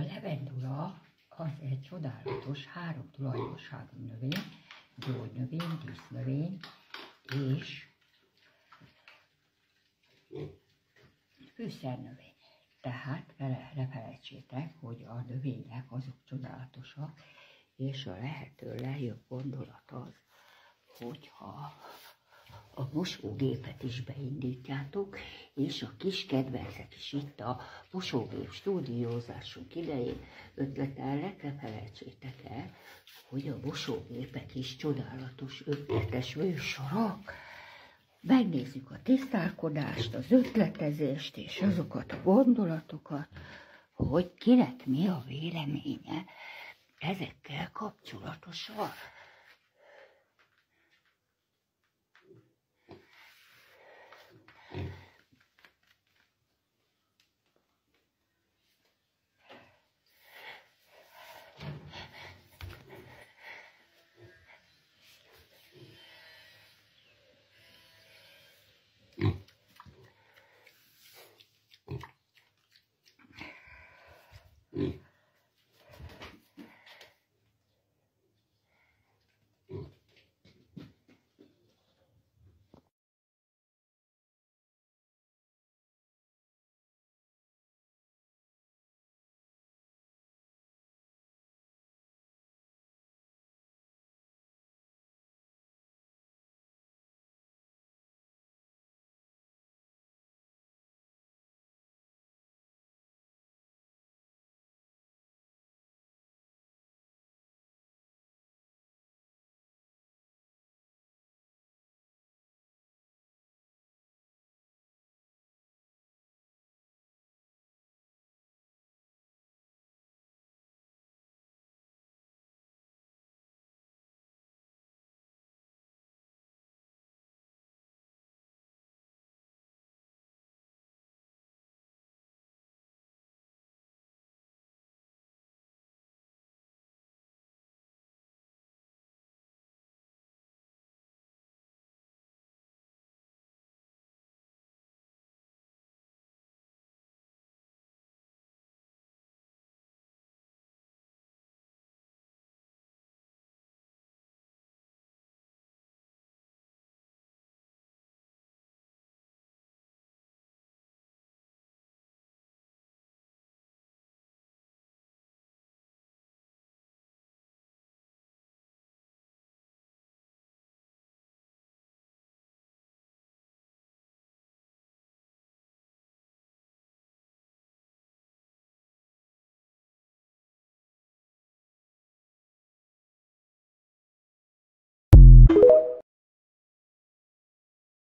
levendula az egy csodálatos három tulajdonságú növény, gyógynövény, dísznövény és fűszernövény. Tehát vele ne felejtsétek, hogy a növények azok csodálatosak, és a lehető legjobb gondolat az, hogyha a mosógépet is beindítjátok, és a kis kedvencek is itt a mosógép stúdiózásunk idején ötletelnek, ne felejtsétek el, hogy a mosógépek is csodálatos ötletes műsorok. Megnézzük a tisztálkodást, az ötletezést és azokat a gondolatokat, hogy kinek mi a véleménye ezekkel kapcsolatosan. 嗯。